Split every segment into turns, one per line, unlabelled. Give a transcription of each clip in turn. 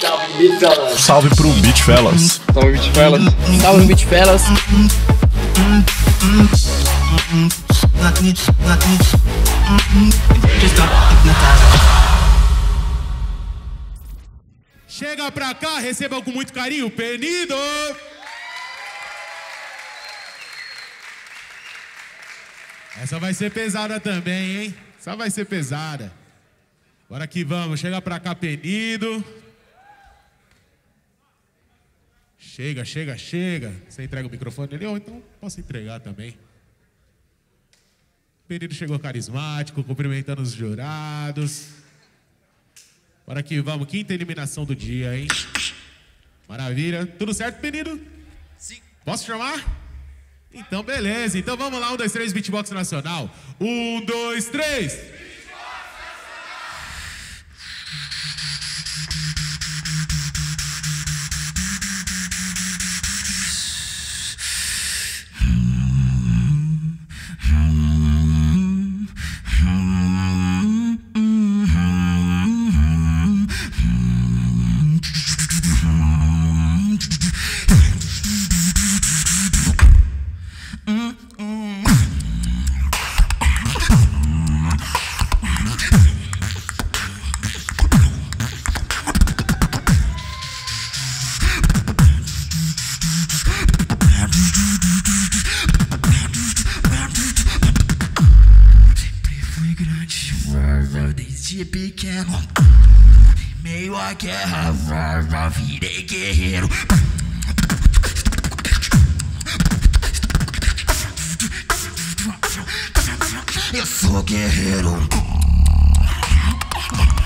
Salve Beat Fellas.
Salve pro Beat Fellas.
Salve, Beat Fellas.
Salve, Beat Fellas.
Chega pra cá, receba com muito carinho, Penido! Essa vai ser pesada também, hein? Essa vai ser pesada. Bora que vamos, chega pra cá, Penido. Chega, chega, chega. Você entrega o microfone ali, ou então posso entregar também. Penido chegou carismático, cumprimentando os jurados. Bora que vamos, quinta eliminação do dia, hein? Maravilha. Tudo certo, Penido? Sim. Posso chamar? Então, beleza. Então vamos lá, um, dois, três, beatbox nacional. Um, dois, três.
Thank you. Desde pequeno. Meio a guerra, virei guerreiro. Eu sou guerreiro. Guerreiro.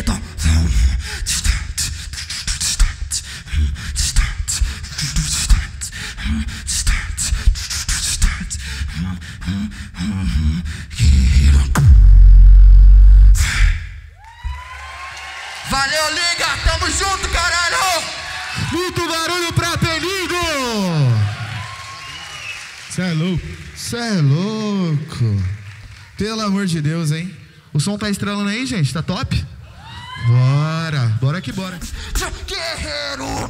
Reggaeton. Valeu, liga! Tamo junto, caralho!
Muito barulho pra Penido! Cê é louco.
Cê é louco. Pelo amor de Deus, hein? O som tá estrelando aí, gente? Tá top? Bora, bora que bora.
Guerreiro!